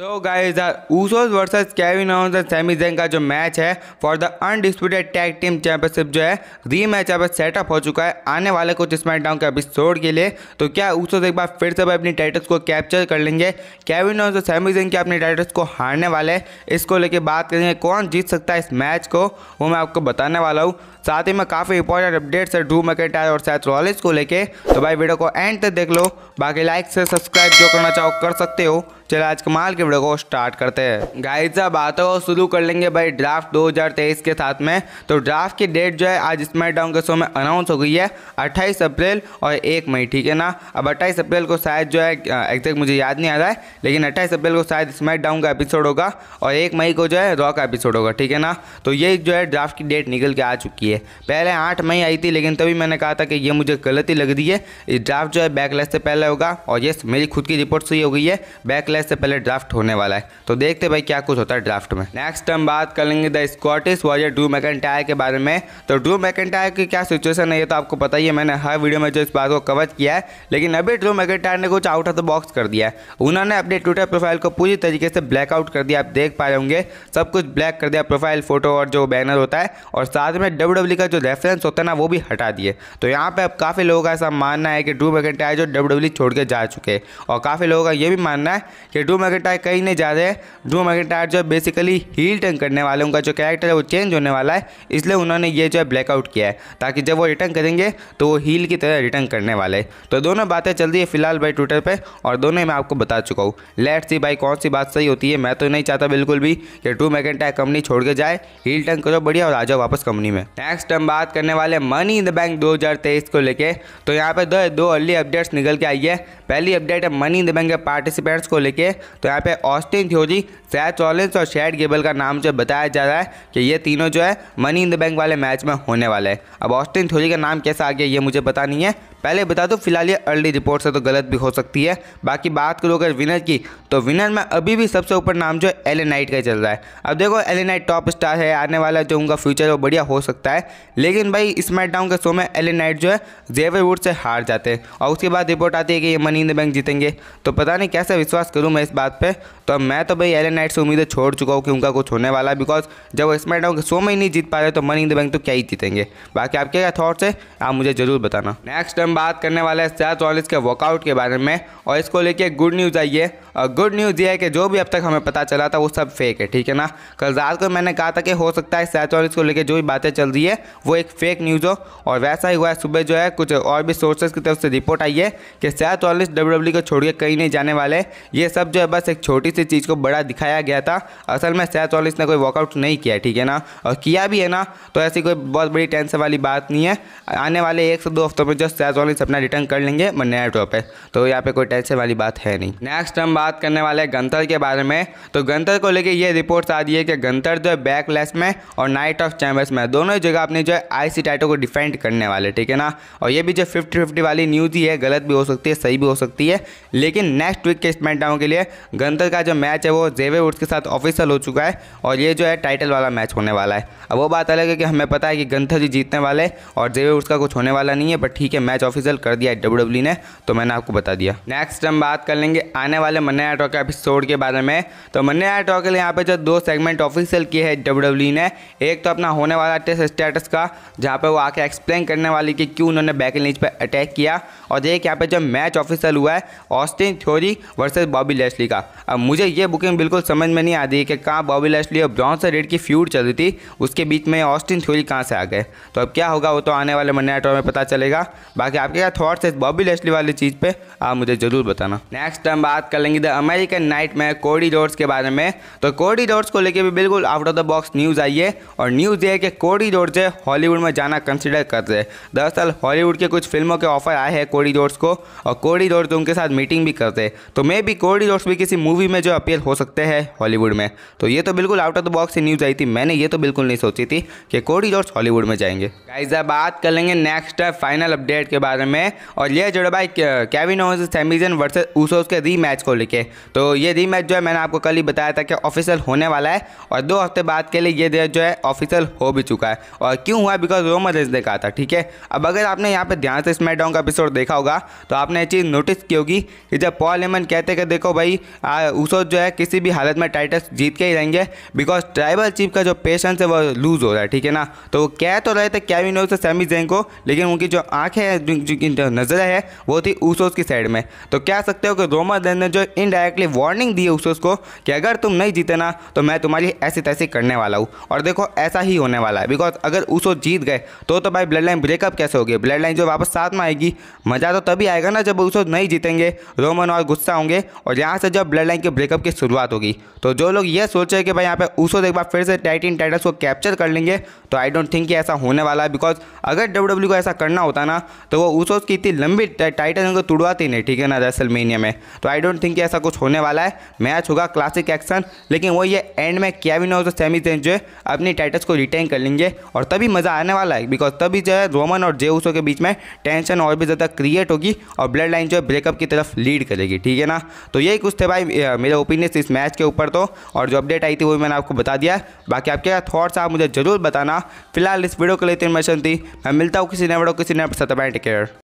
So guys Usos versus Kevin Owens and Sami Zayn का जो match है for the undisputed tag team championship जो है री मैच यहाँ पर सेटअप हो चुका है आने वाले कुछ स्मैकडाउन के एपिसोड के लिए। तो क्या ऊसोस एक बार फिर से अपनी टाइटल्स को कैप्चर कर लेंगे? केविन ओवेंस और सैमी जैन के अपने टाइटल्स को हारने वाले इसको लेके बात करेंगे कौन जीत सकता है इस मैच को, वो मैं आपको बताने वाला हूँ। साथ ही में काफ़ी इंपॉर्टेंट अपडेट्स है ड्रू मैकेटायर और सैथ रॉलिस को लेके। तो भाई वीडियो को एंड तक देख लो। बाकी लाइक से सब्सक्राइब जो करना चाहो कर सकते हो। चलो, आज कमाल के वीडियो को स्टार्ट करते हैं। गाइस अब बातों को शुरू कर लेंगे भाई ड्राफ्ट 2023 के साथ में। तो ड्राफ्ट की डेट जो है, आज स्मैक डाउन के शो में अनाउंस हो गई है 28 अप्रैल और एक मई, ठीक है ना? अब 28 अप्रैल को शायद जो है एग्जैक्ट मुझे याद नहीं आ रहा है, लेकिन 28 अप्रैल को शायद स्मैक डाउन का एपिसोड होगा और एक मई को जो है रॉ का एपिसोड होगा, ठीक है ना? तो ये जो है ड्राफ्ट की डेट निकल के आ चुकी है। पहले आठ मई आई थी, लेकिन तभी मैंने कहा था कि ये मुझे गलती लग रही है। ड्राफ्ट जो है बैकलेस से पहले होगा और ये मेरी खुद की रिपोर्ट सही हो गई है। बैकलेस से पहले ड्राफ्ट होने वाला है। तो देखते भाई क्या कुछ होता है ड्राफ्ट में। नेक्स्ट हम बात कर लेंगे the Scottish warrior Drew McIntyre के बारे में। तो ड्रू मैकेंटायर की क्या सिचुएशन है, ये तो आपको पता ही है, मैंने हर वीडियो में जो इस बात को कवर किया है। लेकिन अभी ड्रू मैकेंटायर ने कुछ आउट ऑफ़ द बॉक्स कर दिया है। उन्होंने अपने ट्विटर प्रोफ़ाइल को पूरी तरीके से ब्लैकआउट कर दिया, आप देख पा रहे होंगे। सब कुछ ब्लैक कर दिया प्रोफ़ाइल फ़ोटो और जो बैनर होता है। और साथ में डब्ल्यू का जो रेफरेंस होता है ना, वो भी हटा दिए। तो यहाँ पे अब काफ़ी लोगों का ऐसा मानना है कि ड्रू मैकेंटायर जो डब्ल्यू छोड़ के जा चुके और काफ़ी लोगों का ये भी मानना है कि ड्रू मैकेंटायर कहीं नहीं जा रहे। ड्रू मैकेंटायर जो है बेसिकली हील टर्न करने वाले, उनका जो कैरेक्टर है वो चेंज होने वाला है। इसलिए उन्होंने ये जो है ब्लैकआउट किया है, ताकि जब वो रिटर्न करेंगे तो वो हील की तरह रिटर्न करने वाले तो दोनों बातें चल रही है फ़िलहाल भाई ट्विटर पर और दोनों मैं आपको बता चुका हूँ। लेट सी भाई कौन सी बात सही होती है। मैं तो नहीं चाहता बिल्कुल भी कि ड्रू मैकेंटायर कंपनी छोड़ के जाए। हील टर्न करो बढ़िया, और आ जाओ वापस कंपनी में। नेक्स्ट हम बात करने वाले मनी इन द बैंक 2023 को लेके। तो यहाँ पे दो अर्ली अपडेट्स निकल के आई है। पहली अपडेट है मनी इन द बैंक के पार्टिसिपेंट्स को लेके। तो यहाँ पे ऑस्टिन थ्योरी सैथ चॉलेंस और शेड गेबल का नाम जो बताया जा रहा है कि ये तीनों जो है मनी इन द बैंक वाले मैच में होने वाले हैं। अब ऑस्टिन थ्योरी का नाम कैसा आ गया, ये मुझे पता नहीं है। पहले बता दो, फ़िलहाल ये अर्ली रिपोर्ट से तो गलत भी हो सकती है। बाकी बात करो अगर विनर की तो विनर में अभी भी सबसे ऊपर नाम जो है एल नाइट का चल रहा है। अब देखो एल नाइट टॉप स्टार है, आने वाला जो उनका फ्यूचर वो बढ़िया हो सकता है। लेकिन भाई स्मैट डाउन के शो में एल नाइट जो है जेवर वुड से हार जाते हैं। और उसके बाद रिपोर्ट आती है कि ये मनी इन द बैंक जीतेंगे। तो पता नहीं, कैसे विश्वास करूँ मैं इस बात पर तो मैं तो भाई एल नाइट से उम्मीदें छोड़ चुका हूँ कि उनका कुछ होने वाला है बिकॉज़ जब वो स्मैट डाउन शो में ही नहीं जीत पा रहे तो मनी इन द बैंक तो क्या ही जीतेंगे। बाकी आपके क्या थॉट्स है? आप मुझे ज़रूर बताना। नेक्स्ट हम बात करने वाले हैं सैथ रॉलिस के वर्कआउट के बारे में, और इसको लेके गुड न्यूज़ आई है। और गुड न्यूज़ ये है कि जो भी अब तक हमें पता चला था, वो सब फेक है, ठीक है ना? कल रात को मैंने कहा था कि हो सकता है सैथ रॉलिस को लेके जो भी बातें चल रही है, वो एक फेक न्यूज़ हो। और वैसा ही हुआ है, सुबह जो है कुछ और भी सोर्सेज की तरफ़ से रिपोर्ट आई है कि सैथ रॉलिस डब्ल्यू को छोड़ के कहीं नहीं जाने वाले। ये सब जो है बस एक छोटी सी चीज़ को बड़ा दिखाया गया था। असल में सैथ रॉलिस ने कोई वर्कआउट नहीं किया, ठीक है ना? और किया भी है ना तो ऐसी कोई बहुत बड़ी टेंशन वाली बात नहीं है। आने वाले एक से दो हफ्तों में जो सैथ रॉलिस अपना रिटर्न कर लेंगे नया टॉप है। तो यहाँ पे कोई टेंशन वाली बात है नहीं। नेक्स्ट हम बात करने वाले हैं गंतर के बारे में। तो गंतर को लेके ये रिपोर्ट्स आ रही है कि गंतर जो है बैकलेस में और नाइट ऑफ़ चैम्बर्स में दोनों ही जगह अपनी जो है आईसी टाइटो को डिफेंड करने वाले ठीक है ना? और ये भी जो फिफ्टी फिफ्टी वाली न्यूज़ ही है, गलत भी हो सकती है, सही भी हो सकती है। लेकिन नेक्स्ट वीक के स्मैकडाउन के लिए गंतर का जो मैच है वो जेवे वुड्स के साथ ऑफिशियल हो चुका है और ये जो है टाइटल वाला मैच होने वाला है। अब वो बात अलग है कि हमें पता है कि गंथर जी जीतने वाले और जेवे वुड्स का कुछ होने वाला नहीं है बट ठीक है मैच ऑफिशियल कर दिया है डब्ल्यू ने तो मैंने आपको बता दिया। नेक्स्ट हम बात कर लेंगे आने वाले मन्ना टॉक के एपिसोड के बारे में। तो मन्ना टॉक के लिए यहाँ पे जो दो सेगमेंट ऑफिशियल किए हैं डब्ल्यू ने, एक तो अपना होने वाला टेस्ट स्टेटस का, जहाँ पे वो आके एक्सप्लेन करने वाली कि क्यों उन्होंने बैक नीच पर अटैक किया, और एक यहाँ पर जो मैच ऑफिशियल हुआ है Austin Theory versus Bobby Lashley का। अब मुझे ये बुकिंग बिल्कुल समझ में नहीं आती कि कहाँ बॉबी लेस्ली और ब्रॉन्स रेड की फ्यूड चल रही थी। उसके बीच में ऑस्टिन थ्योरी कहाँ से आ गए? तो अब क्या होगा, वो तो आने वाले मन्ना टॉक में पता चलेगा। बाकी आपके क्या थॉट्स है बॉबी लेस्ली वाली चीज़ पे? आप मुझे ज़रूर बताना। नेक्स्ट हम बात कर लेंगे द अमेरिकन नाइट में कोडी डोर्स के बारे में। तो कोडी डोर्स को लेकर भी बिल्कुल out of the box news आई है। और न्यूज़ ये है कि कोडी डोर्स है हॉलीवुड में जाना कंसिडर कर रहे हैं। दरअसल हॉलीवुड के कुछ फ़िल्मों के ऑफ़र आए हैं कोडी डोर्स को। और कोडी डोर्स उनके साथ मीटिंग भी करते हैं। तो मे भी कोडी डोर्स भी किसी मूवी में जो अपियर हो सकते हैं हॉलीवुड में। तो ये तो बिल्कुल आउट ऑफ़ द बॉक्स से न्यूज़ आई थी। मैंने ये तो बिल्कुल नहीं सोची थी कि कोडी डोर्स हॉलीवुड में जाएँगे। गाइस अब बात कर लेंगे नेक्स्ट फाइनल अपडेट के बारे में। और ये जो भाई Kevin Owens Sami Zayn versus Usos के री मैच को लेके। तो ये री मैच जो है मैंने आपको कल ही बताया था कि ऑफिशियल होने वाला है। और दो हफ़्ते बाद के लिए ये जो है ऑफिशियल हो भी चुका है। और क्यों हुआ? बिकॉज़ रोमन रेस कहा था, ठीक है? अब अगर आपने यहाँ पे ध्यान से स्मैकडाउन का एपिसोड देखा होगा तो आपने ये चीज़ नोटिस की होगी कि जब पॉल एमन कहते कि देखो भाई उसो जो है किसी भी हालत में टाइटस जीत के ही रहेंगे बिकॉज़ ट्राइबल चीफ का जो पेशेंस है वो लूज हो रहा है, ठीक है ना? तो कह तो रहे थे कैविन से सेमी जैन को, लेकिन उनकी जो आँखें जो नज़र है, वो थी ऊसोस की साइड में। तो कह सकते हो कि रोमा देन ने जो इनडायरेक्टली वार्निंग दी है ऊसोस को कि अगर तुम नहीं जीते ना तो मैं तुम्हारी ऐसी तैसी करने वाला हूँ। और देखो, ऐसा ही होने वाला है बिकॉज़ अगर ऊसो जीत गए तो तो भाई ब्लड लाइन ब्रेकअप कैसे होगी? ब्लड लाइन जो वापस साथ में आएगी, मज़ा तो तभी आएगा ना जब ऊसो नहीं जीतेंगे रोमन और गुस्सा होंगे, और यहाँ से जब ब्लड लाइन के ब्रेकअप की शुरुआत होगी। तो जो लोग ये सोचे कि भाई यहाँ पे ऊसो एक बार फिर से टाइटिन टाइटस को कैप्चर कर लेंगे तो आई डोंट थिंक कि ऐसा होने वाला है बिकॉज़ अगर डब्ल्यू को ऐसा करना होता ना तो वो ऊसोस की इतनी लंबी टाइटल उनको तुड़वाती नहीं, ठीक है ना दरअसल रेसलमेनिया में। तो आई डोंट थिंक कि ऐसा कुछ होने वाला है। मैच होगा क्लासिक एक्शन लेकिन वो ये एंड में कैविन और सेमी जो है, अपनी टाइटल्स को रिटेन कर लेंगे, और तभी मज़ा आने वाला है बिकॉज़ तभी जो है रोमन और जे ऊसो के बीच में टेंशन और भी ज़्यादा क्रिएट होगी, और ब्लड लाइन जो है ब्रेकअप की तरफ़ लीड करेगी, ठीक है ना। तो यही कुछ थे भाई मेरे ओपिनियंस इस मैच के ऊपर तो और जो अपडेट आई थी वो भी मैंने आपको बता दिया बाकी आपके थॉट्स आप मुझे ज़रूर बताना। फ़िलहाल इस वीडियो के लिए इतनी इन्फॉर्मेशन थी मैं मिलता हूँ किसी नए वीडियो किसी नए टेक केयर